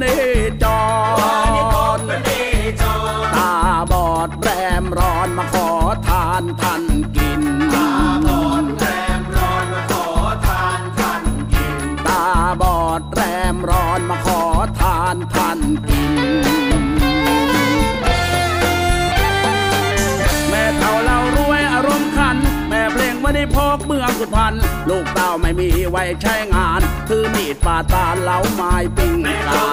เนจรตาบอดแรมร้อนมาขอทานท่านกิน ตาบอดแรมร้อนมาขอทานท่านกิน ตาบอดแรมร้อนมาขอทานท่านกิน ไม่ได้พกเมืองสุพรรณลูกเต้าไม่มีไว้ใช้งาน ถือมีดปาดตาเหลาไม้ปิ้งไก่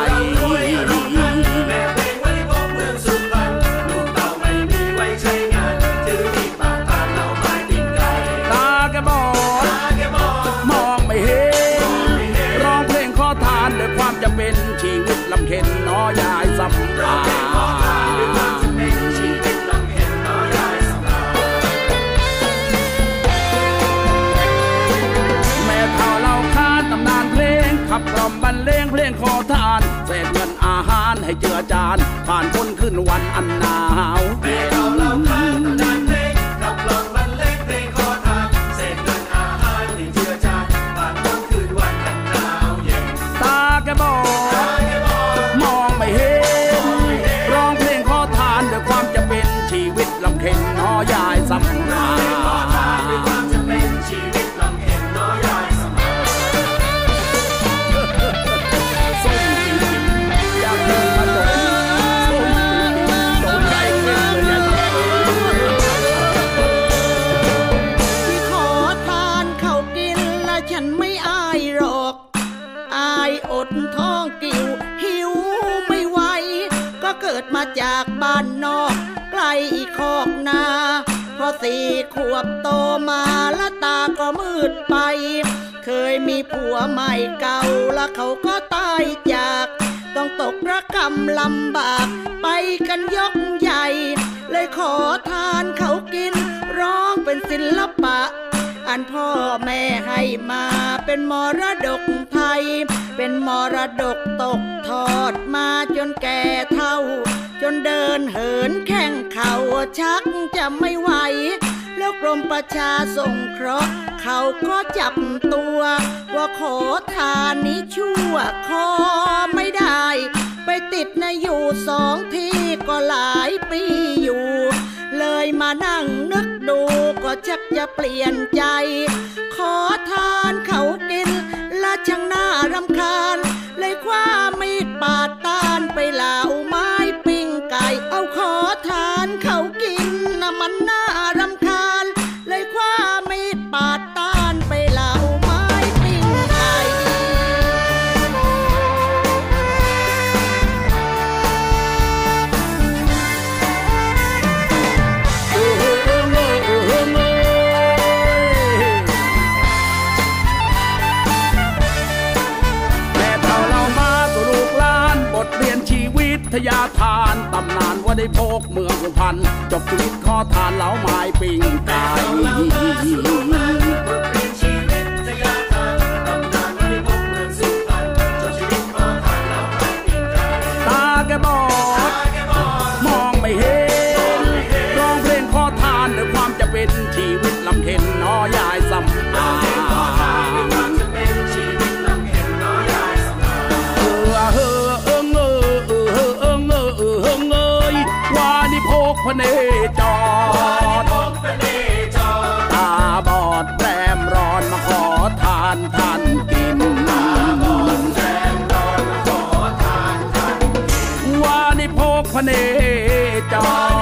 ตาแกบอดมองไม่เห็นร้องเพลงขอทานด้วยความจำเป็นชีวิตลำเค็นน้อยายสำรา ผ่านพ้นขึ้นวันอัน ก็เกิดมาจากบ้านนอกไกลคอกนาพอสี่ขวบโตมาและตาก็มืดไป เคยมีผัวใหม่เก่าแล้วเขาก็ตายจาก ต้องตกระกำลำบาก ไปกันยกใหญ่ เลยขอทานเขากิน ร้องเป็นศิลปะ อันพ่อแม่ให้มาเป็นมรดกไทย เป็นมรดก ตกทอดมาจนแก่เท่า จนเดินเหินแข่งเข่าชักจะไม่ไหว แล้วกรมประชาสงเคราะห์เขาก็จับตัว ว่าขอทานนี้ชั่วขอไม่ได้ ไปติดในะอยู่สองที่ก็หลายปีอยู่ เลยมานั่งนึกดูก็ชักจะเปลี่ยนใจ ขอทานเขากินและช่างน่ารำคาญ ความีดปาด ยาทานตำนานว่าได้พกเมืองสุพรรณจบชีวิตขอทานเหลาไม้ปิงไก่ กพเนจรตาบอดแรมร้อนมาขอทานท่านกินวานิพกพเนจร